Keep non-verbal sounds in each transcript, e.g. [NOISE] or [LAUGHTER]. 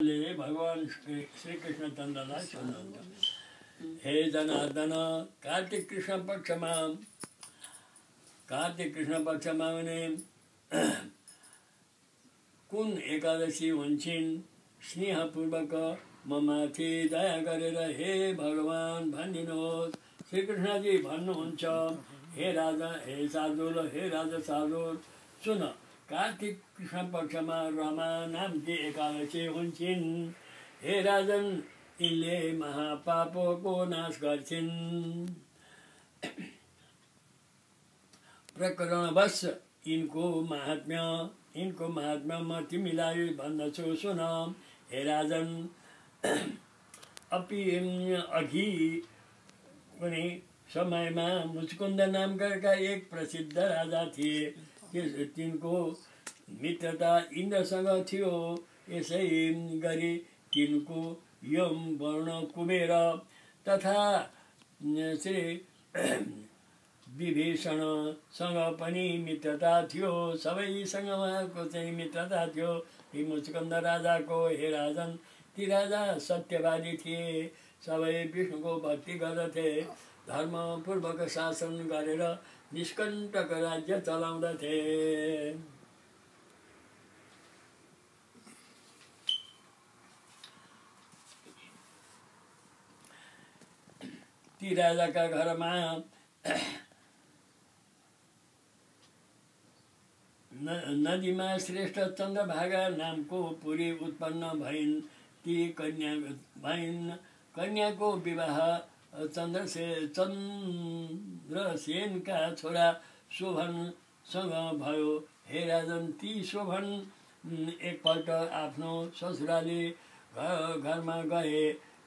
ले भगवान् श्री श्रीकृष्ण चन्द्रलाई सोध्नुहुन्छ हे जनार्दन कार्तिक कृष्ण पक्षमा कार्तिक कृष्ण पक्षमा भने कुन एकादशी हुन्छन् स्नेहपूर्वक म माथि दया गरेर हे भगवान् भनिदिनुहोस् श्रीकृष्णजी भन्नुहुन्छ हे राजा हे साधुल हे राजा साधुल सुन कार्तिक कृष्ण पक्षमा रमा नाम्ची एकादशी हुन्छन् हे राजन यिनले महापापको नाश गर्छिन् प्रकरणवश यिनको महात्म्य यिनको महात्म्य म तिमीलाई भन्दछु सुन हे राजन अपि अघि कुनै समयमा मुचकुन्द नामका एक प्रसिद्ध राजा थिए त्यस तिनको मित्रता इन्द्रसँग थियो। यसै गरी तिनको यम वर्ण कुबेर तथा श्री विभीषणसँग पनि मित्रता थियो। सबैसँग उहाँको चाहिँ मित्रता थियो। ती मुचकन्द राजाको हे राजन ती राजा सत्यवादी थिए। सबै विष्णुको भक्ति गर्दथे धर्मपूर्वक शासन गरेर निष्कण्टक राज्य चलाउँदथे। ती राजाका घरमा नदीमा श्रेष्ठ चन्द्रभागा नामको पुरी उत्पन्न भइन्। ती कन्या भइन्। कन्याको विवाह चन्द्रसे चन्द्रसेनका छोरा शोभनसँग भयो। हे राजन ती शोभन एकपल्ट आफ्नो ससुराली घरमा गए।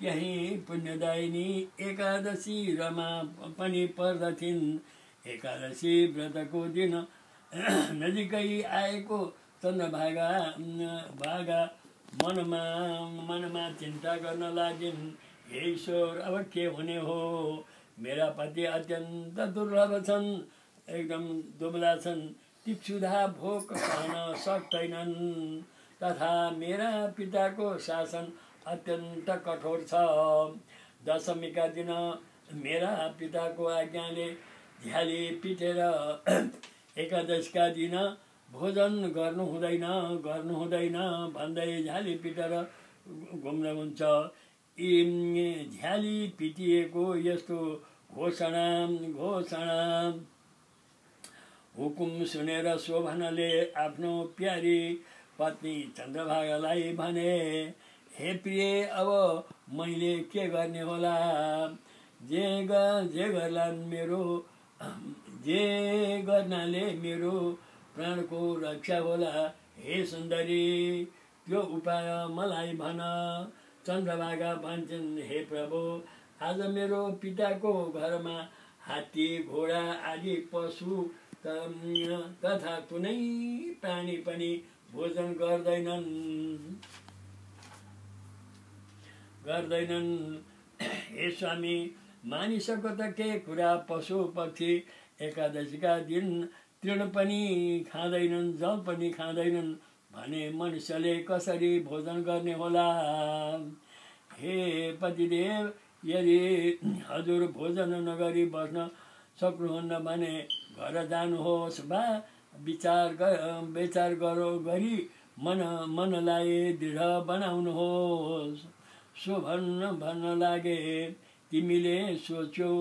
यहीँ पुण्यदायिनी एकादशी रमा पनि पर्दथिन्। एकादशी व्रतको दिन [CLEARS THROAT] नजिकै आएको चन्द्रभागा भागा मनमा मनमा चिन्ता गर्न लागिन्। हे ईश्वर अब के हुने हो? मेरा पति अत्यन्त दुर्लभ छन् एकदम दुब्ला छन्। ती क्षुधा भोक सहन सक्दैनन् तथा मेरा पिताको शासन अत्यन्त कठोर छ। दशमीका दिन मेरा पिताको आज्ञाले झ्याली पिटेर [CLEARS THROAT] एकादशका दिन भोजन गर्नु हुँदैन गर्नु हुँदैन भन्दै झ्याली पिटेर घुम्नुहुन्छ झ्याली पिटिएको यस्तो घोषणा घोषणा। हुकुम सुनेर शोभनले आफ्नो प्यारी पत्नी चन्द्रभागालाई भने हे प्रिय अब मैले के गर्ने होला? जे जे गर्ला मेरो जे गर्नाले मेरो प्राणको रक्षा होला हे सुन्दरी त्यो उपाय मलाई भन। चन्द्रभागा भन्छन् हे प्रभु आज मेरो पिताको घरमा हात्ती घोडा आदि पशु तथा कुनै प्राणी पनि भोजन गर्दैनन्। गर्दैनन्। हे स्वामी मानिसको त के कुरा पशु पक्षी एकादशीका दिन तृण पनि खाँदैनन् जल पनि खाँदैनन्। भने मनुष्यले कसरी भोजन गर्ने होला? हे पतिदेव यदि हजुर भोजन नगरी बस्न सक्नुहुन्न भने घर जानुहोस् वा विचार विचार गरो गरी मन मनलाई दृढ बनाउनुहोस्। सो भन्न भन्न लागे तिमीले सोच्यौ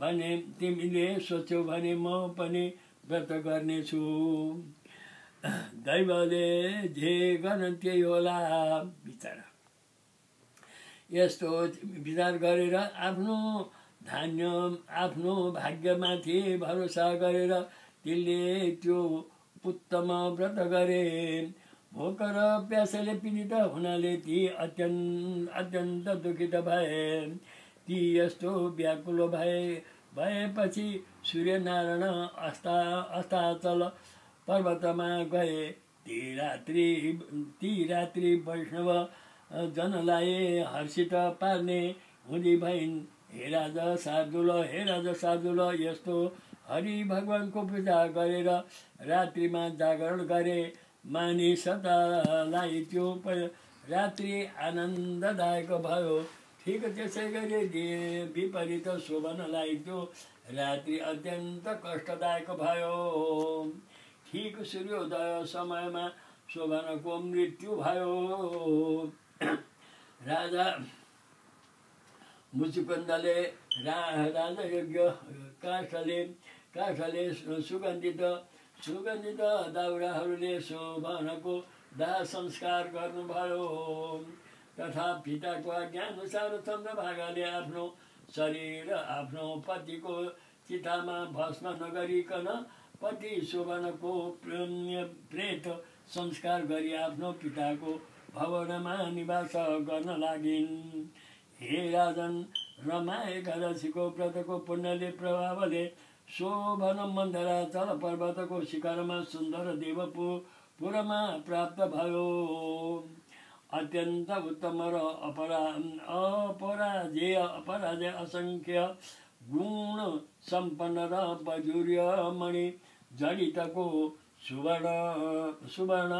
भने तिमीले सोच्यौ भने म पनि व्रत गर्नेछु। दैवले जे गर्न त्यही होला विचार यस्तो विचार गरेर आफ्नो धान्य आफ्नो भाग्यमाथि भरोसा गरेर तिनले त्यो उत्तम व्रत गरे। भोक र प्यासले पीडित हुनाले ती अत्यन्त अत्यन्त दुखित भए। ती यस्तो व्याकुल भए भएपछि सूर्यनारायण अस्ता अस्ताचल पर्वतमा गए ती रात्रि ती रात्रि वैष्णव जनलाई हर्षित पार्ने हुँदी भइन्। हे राजा सार्दुल हे राजा सार्दुल यस्तो हरि भगवान्को पूजा गरेर रात्रिमा जागरण गरे मानिसतालाई त्यो रात्रि आनन्ददायक भयो। ठिक त्यसै गरी विपरीत शोभनलाई त्यो रात्रि अत्यन्त कष्टदायक भयो। ठिक सूर्योदय समयमा शोभनको मृत्यु भयो। [CLEARS THROAT] राजा मुचुकुन्दले रा राजा यज्ञ काठले काठले सुगन्धित सुगन्धित दाउराहरूले शोभनको दाह संस्कार गर्नुभयो। तथा पिताको आज्ञाअनुसार चन्द्रभागाले आफ्नो शरीर आफ्नो पतिको चितामा भस्म नगरिकन पति शोभनको प्रेत संस्कार गरी आफ्नो पिताको भवनमा निवास गर्न लागिन्। हे राजन रमा एकादशीको व्रतको पुण्यले प्रभावले शोभन मन्दिरा चल पर्वतको शिखरमा सुन्दर देवपु पुरमा प्राप्त भयो। अत्यन्त उत्तम र अपरा अपराजय अपराजय असङ्ख्य गुण सम्पन्न र बजुर्यमणि जडितको सुवर्ण सुवर्ण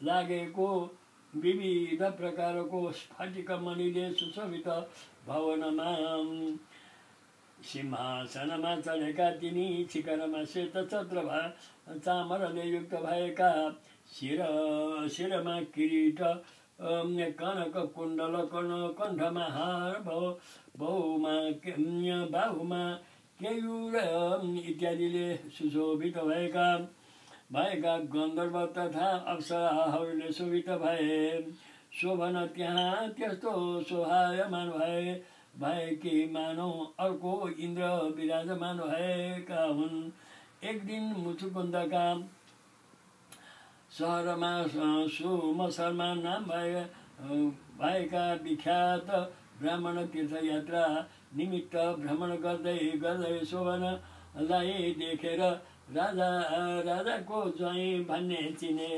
लागेको विविध प्रकारको स्फटिक मणिले सुशोभित भवनमा सिंहासनमा चढेका तिनी शिखरमा सेत छत्र भा चामरले युक्त भएका शिर शिरमा किरीट कनक कुण्डल कर्ण कण्ठमा हार बहुमा बाहुमा केयुर इत्यादिले सुशोभित भएका भएका गन्धर्व तथा अप्सराहरूले शोभित भए। शोभन त्यहाँ त्यस्तो सोहायमान भए भए कि मानौ अर्को इन्द्र विराजमान भएका हुन्। एक दिन मुचुकुन्दका सहरमा सुमसरमा नाम भए भएका विख्यात ब्राह्मण तीर्थयात्रा निमित्त भ्रमण गर्दै गर्दै शोभनलाई देखेर राजा राजाको ज्वाइँ भन्ने चिने।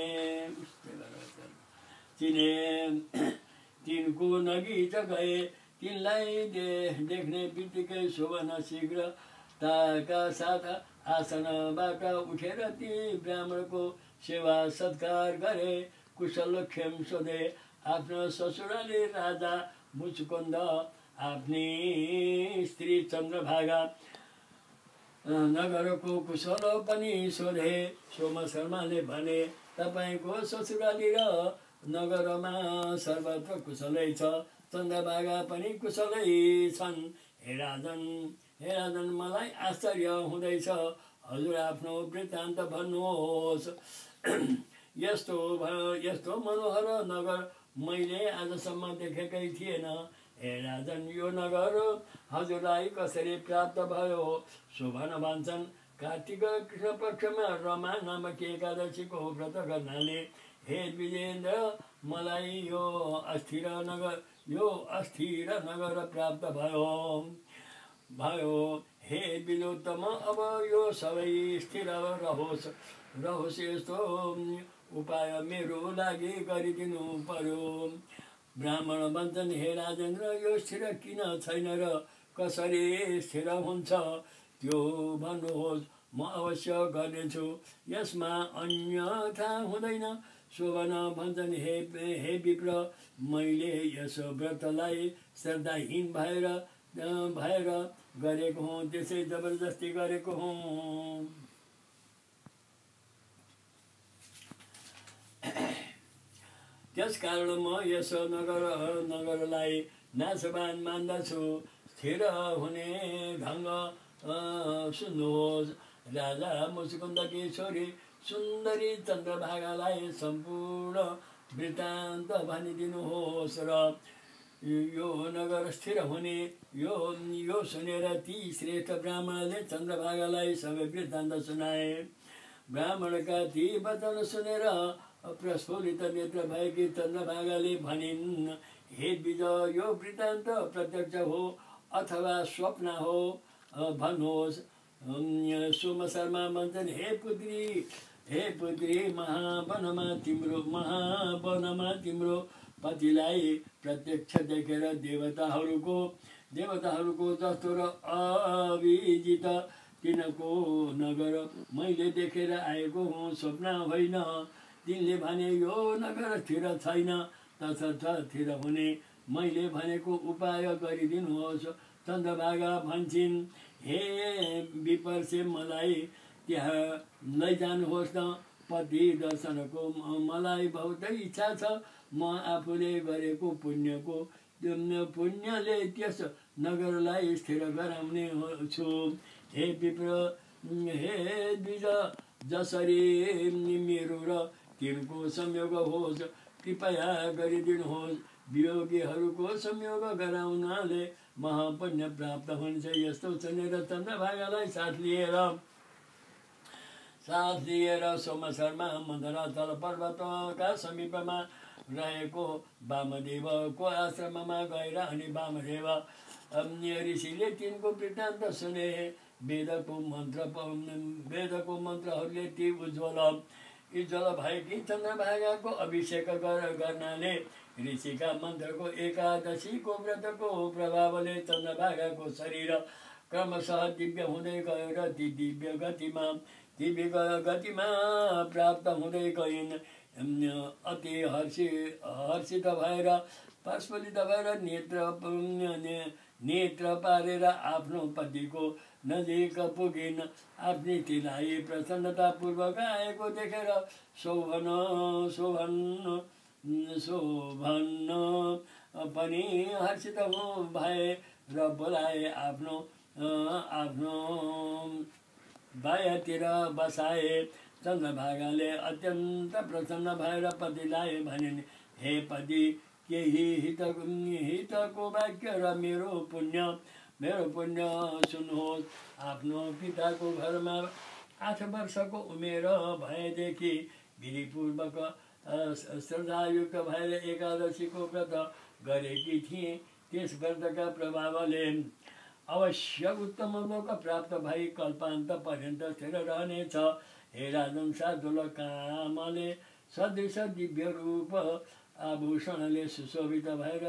चिने। तिनको नगिच गए तिनलाई दे देख्ने बित्तिकै शोभन शीघ्र ताका साथ आसनबाट उठेर ती ब्राह्मणको सेवा सत्कार गरे। कुशल खेम सोधे आफ्नो ससुराले राजा मुचुकुन्द आफ्नी स्त्री चन्द्रभागा नगरको कुशल पनि सोधे सोम शर्माले भने तपाईँको ससुराली र नगरमा सर्वत्र कुशलै छ चन्द्रभागा पनि कुशलै छन्। हे राजन हे राजन मलाई आश्चर्य हुँदैछ। हजुर आफ्नो वृत्तान्त भन्नुहोस्। [CLEARS THROAT] यस्तो यस्तो मनोहर नगर मैले आजसम्म देखेकै थिएन। राजन यो नगर हजुरलाई कसरी प्राप्त भयो? शोभन भन्छन् कार्तिक कृष्ण पक्षमा रमा नामक एकादशीको व्रत गर्नाले हे विजेन्द्र मलाई यो अस्थिर नगर यो अस्थिर नगर प्राप्त भयो। भयो हे विलोत्तम अब यो सबै स्थिर रहोस् रहोस् यस्तो उपाय मेरो लागि गरिदिनु पर्यो। ब्राह्मण भन्छन् हे राजेन्द्र यो स्थिर किन छैन र? कसरी स्थिर हुन्छ? त्यो भन्नुहोस् म अवश्य गर्नेछु। यसमा अन्यथा हुँदैन। शोभन भन्छन् हे हे विप्र मैले यस व्रतलाई श्रद्धाहीन भएर भएर गरेको हुँ त्यसै जबरजस्ती गरेको हुँ। त्यस कारण म यस नगर नगरलाई नाचबान मान्दछु। स्थिर हुने ढङ्ग सुन्नुहोस्। राजा मुसुकुन्दकी छोरी सुन्दरी चन्द्रभागालाई सम्पूर्ण वृत्तान्त भनिदिनुहोस् र यो नगर स्थिर हुने यो यो सुनेर ती श्रेष्ठ ब्राह्मणले चन्द्रभागालाई सबै वृत्तान्त सुनाए। ब्राह्मणका ती वचन सुनेर प्रस्फुलित नेत्र भएकी चन्द्रभागाले भनिन् हे विजय यो वृत्तान्त प्रत्यक्ष हो अथवा स्वप्न हो भन्नुहोस् सोम शर्मा भन्छन् हे पुत्री हे पुत्री महावनमा तिम्रो महावनमा तिम्रो पतिलाई प्रत्यक्ष देखेर देवताहरूको देवताहरूको जस्तो र अविजित तिनको नगर मैले देखेर आएको हुँ स्वप्न होइन। तिनले भने यो नगर स्थिर छैन। तसर्थ हुने मैले भनेको उपाय गरिदिनुहोस्। चन्द्रभागा भन्छन् हे विपर्से मलाई त्यहाँ लैजानुहोस् न। पति दर्शनको मलाई बहुतै इच्छा छ। म आफूले गरेको पुण्यको पुण्यले त्यस नगरलाई स्थिर गराउने छु। हे विप्र हे द्विज जसरी मेरो र तिनको संयोग होस् कृपया गरिदिनुहोस् वियोगीहरूको संयोग गराउनाले महापुण्य प्राप्त हुन्छ। यस्तो चलेर चन्द्रभागालाई साथ लिएर। साथ लिएर सोम शर्मा मन्दराचल पर्वतका समीपमा रहेको वामदेवको आश्रममा गएर अनि वामदेव ऋषिले तिनको वृत्तान्त सुने। वेदको मन्त्र वेदको मन्त्रहरूले ती उज्वल उज्वल भएकी चन्द्रभागाको अभिषेक गर्नाले ऋषिका मन्त्रको एकादशीको व्रतको प्रभावले चन्द्रभागाको शरीर क्रमशः दिव्य हुँदै गयो र ती दिव्य गतिमा। दिव्य गतिमा प्राप्त हुँदै गइन्। अति हर्षि हर्षित भएर प्रस्फुलित भएर नेत्र नेत्र पारेर आफ्नो पतिको नजिक पुगिन् आफ्नी तिलाई प्रसन्नतापूर्वक आएको देखेर शोभन शोभन शोभन। पनि हर्षित भए र बोलाए आफ्नो आफ्नो बायातिर बसाए। चन्द्रभागाले अत्यन्त प्रसन्न भएर पतिलाई भनिन् हे पति केही हित हितको वाक्य र मेरो पुण्य मेरो पुण्य सुन्नुहोस् आफ्नो पिताको घरमा आठ वर्षको उमेर भएदेखि विधिपूर्वक श्रद्धायुक्त भएर एकादशीको व्रत गरेकी थिएँ। त्यस व्रतका प्रभावले अवश्य उत्तम लोक प्राप्त भई कल्पान्त पर्यन्त स्थिर रहनेछ। हे राजन साधुल कामले सदृश दिव्य रूप आभूषणले सुशोभित भएर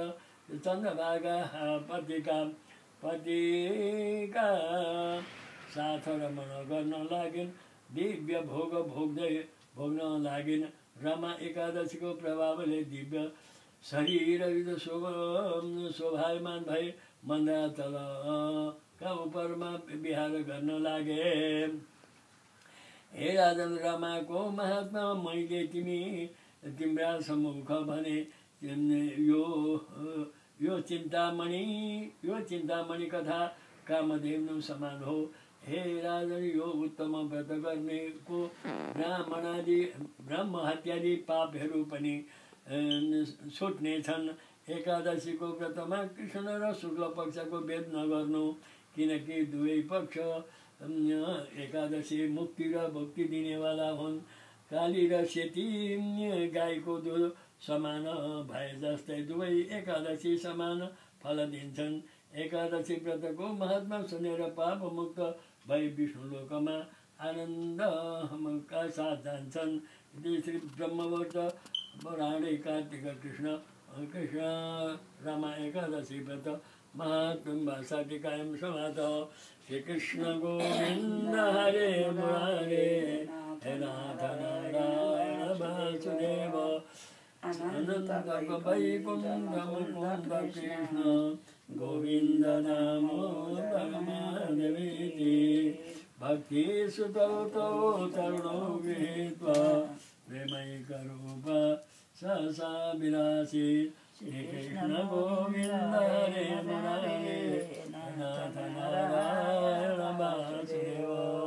चन्द्रभागा पतिका पतिका। साथ रमण गर्न लागिन् दिव्य भोग भोग्दै भोग्न लागिन्। रमा एकादशीको प्रभावले दिव्य शरीर शोभ शोभायमान भए मन्दातलका उपरमा विहार गर्न लागे। हे राजन रमाको महात्मा मैले तिमी तिम्रा सम्मुख भने यो यो चिन्तामणि यो चिन्तामणि कथा कामदेव समान हो। हे राजन यो उत्तम व्रत गर्नेको ब्राह्मणादि ब्रह्म हत्यादि पापहरू पनि छुट्नेछन् एकादशीको व्रतमा कृष्ण र शुक्ल पक्षको भेद नगर्नु किनकि दुवै पक्ष एकादशी मुक्ति र भक्ति दिनेवाला हुन्। काली र सेती गाईको दुध समान भए जस्तै दुवै एकादशी समान फल दिन्छन्। एकादशी व्रतको महात्मा सुनेर पाप मुक्त भई विष्णु लोकमा आनन्दका साथ जान्छन्। श्री ब्रह्मवर्त पुराणे कार्तिक कृष्ण कृष्ण रामा एकादशी व्रत महात्म भाषा टीकायम समात श्री कृष्ण गोविंद हरे मुरारे हे नाथ नारायण वासुदेव। अनन्त कृष्ण गोविन्द नामो भगमादेवेति भक्तिषु तौ तरुणो गृहीत्वा प्रेमैकरूप सहसा विलासि। श्रीकृष्ण गोविन्द रे मुरारे नारायण वासुदेवा।